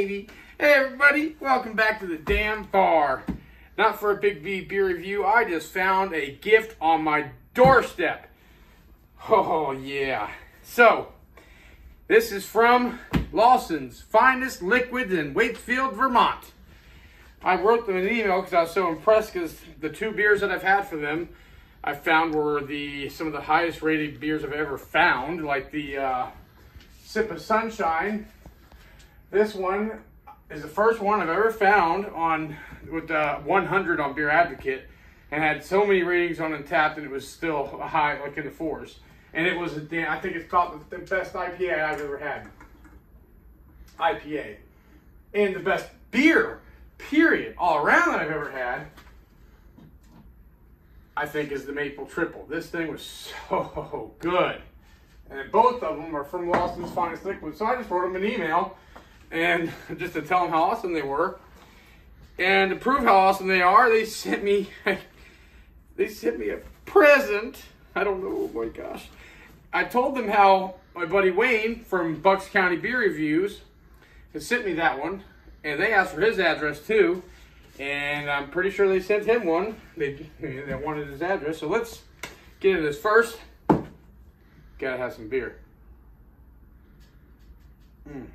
baby. Hey, everybody. Welcome back to the damn bar. Not for a Big B beer review. I just found a gift on my doorstep. Oh, yeah. So, this is from Lawson's Finest Liquids in Waitsfield, Vermont. I wrote them an email because I was so impressed because the two beers that I've had for them I found were the some of the highest rated beers I've ever found, like the uh, Sip of Sunshine. This one is the first one I've ever found on with uh, 100 on Beer Advocate, and had so many ratings on Untappd, and it was still high, like in the fours. And it was I think it's called the best IPA I've ever had. IPA, and the best beer, period, all around that I've ever had. I think is the maple triple. This thing was so good. And both of them are from Lawson's Finest Liquid. So I just wrote them an email and just to tell them how awesome they were. And to prove how awesome they are, they sent me they sent me a present. I don't know, oh my gosh. I told them how my buddy Wayne from Bucks County Beer Reviews has sent me that one. And they asked for his address too. And I'm pretty sure they sent him one. They, they wanted his address. So let's get into this first. Gotta have some beer. Mm.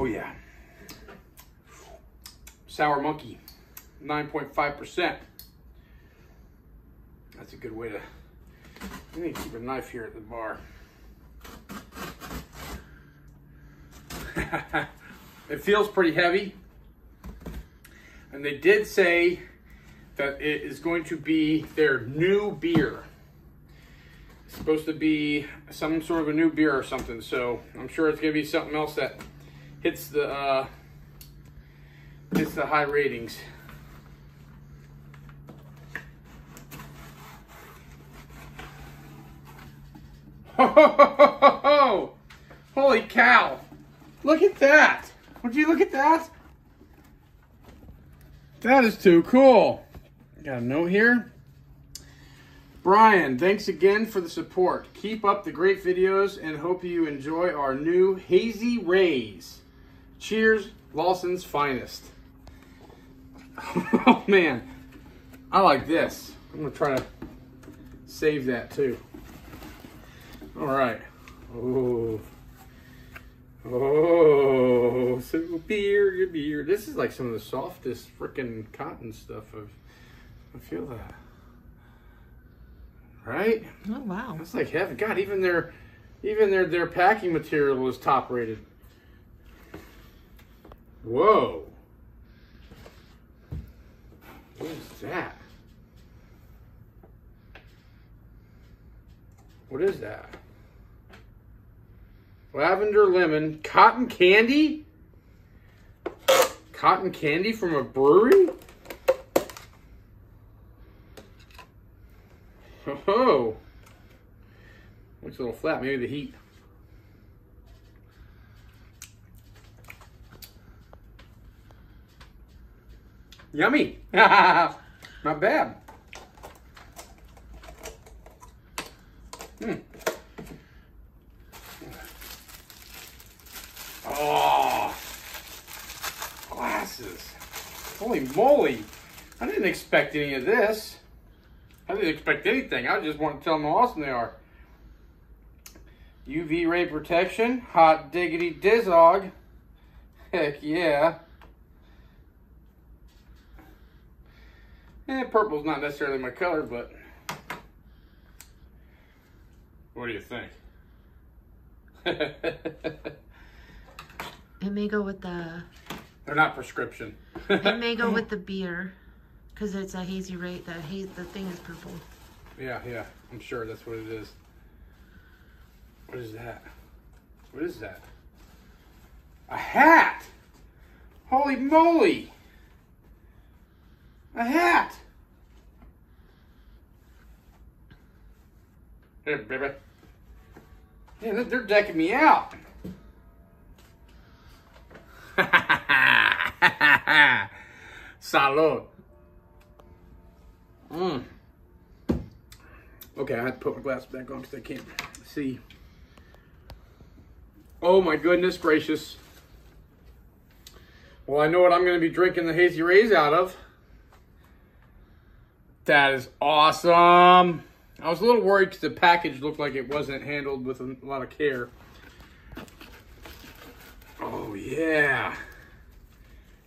Oh, yeah. Sour Monkey, 9.5%. That's a good way to. I need to keep a knife here at the bar. it feels pretty heavy. And they did say that it is going to be their new beer. It's supposed to be some sort of a new beer or something. So I'm sure it's going to be something else that hits the uh, hits the high ratings. Holy cow! Look at that! Would you look at that? That is too cool. Got a note here. Brian, thanks again for the support. Keep up the great videos and hope you enjoy our new Hazy Rays. Cheers, Lawson's finest. oh man, I like this. I'm gonna try to save that too. All right. Oh. Oh, so beer, beer. This is like some of the softest freaking cotton stuff I've, I feel that. Right? Oh wow. That's like heaven. God, even their even their their packing material is top rated. Whoa. What is that? What is that? Lavender lemon. Cotton candy? Cotton candy from a brewery? Oh. Looks a little flat. Maybe the heat. Yummy. Not bad. Hmm. Oh, glasses. Holy moly. I didn't expect any of this. I didn't expect anything. I just want to tell them how awesome they are. UV ray protection. Hot diggity dizzog. Heck yeah. Eh, purple's not necessarily my color, but what do you think? It may go with the. They're not prescription. it may go with the beer, because it's a hazy rate. The haze, the thing is purple. Yeah, yeah. I'm sure that's what it is. What is that? What is that? A hat! Holy moly! A hat! Here, baby. Yeah, they're decking me out. Salud. Mm. Okay, I have to put my glasses back on because I can't see. Oh my goodness gracious. Well, I know what I'm going to be drinking the Hazy Rays out of. That is awesome. I was a little worried because the package looked like it wasn't handled with a lot of care. Oh, yeah.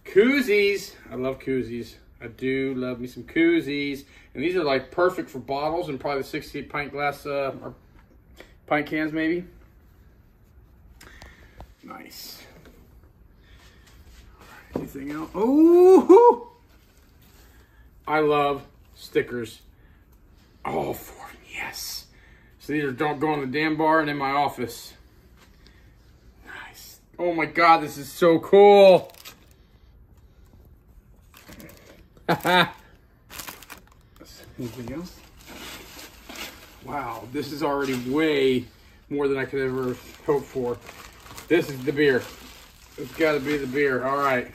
Koozies. I love koozies. I do love me some koozies. And these are like perfect for bottles and probably 60 pint glass uh, or pint cans maybe. Nice. Anything else? Oh, I love stickers. Oh, for yes. So these are don't go on the damn bar and in my office. Nice. Oh my god, this is so cool. Anything else? Wow, this is already way more than I could ever hope for. This is the beer. It's got to be the beer. All right.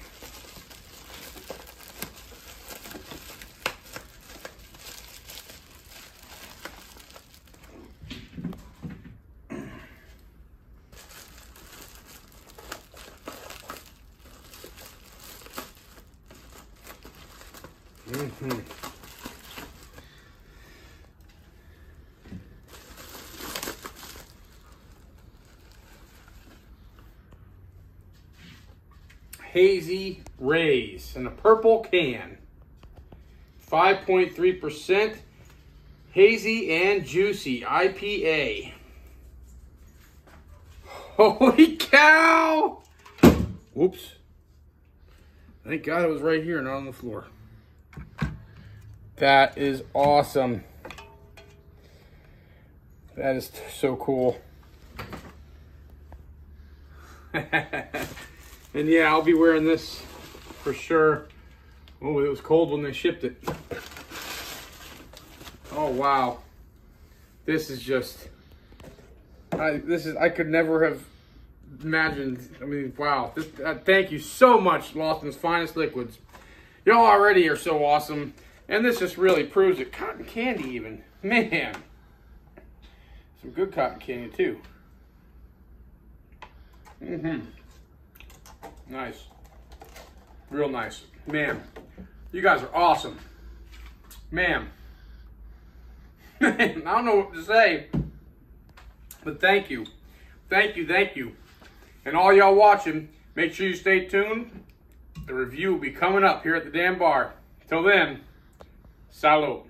Mm-hmm. Hazy Rays in a purple can. 5.3% hazy and juicy IPA. Holy cow! Whoops. Thank God it was right here, not on the floor. That is awesome. That is so cool. And yeah, I'll be wearing this for sure. Oh, it was cold when they shipped it. Oh, wow. This is just, I, this is, I could never have imagined. I mean, wow. This, uh, thank you so much, Lawson's Finest Liquids. Y'all already are so awesome. And this just really proves it. Cotton candy even. Man. Some good cotton candy too. Mm-hmm. Nice. Real nice. Man, you guys are awesome. Man. Man, I don't know what to say. But thank you. Thank you, thank you. And all y'all watching, make sure you stay tuned. The review will be coming up here at the damn bar. Till then, salute.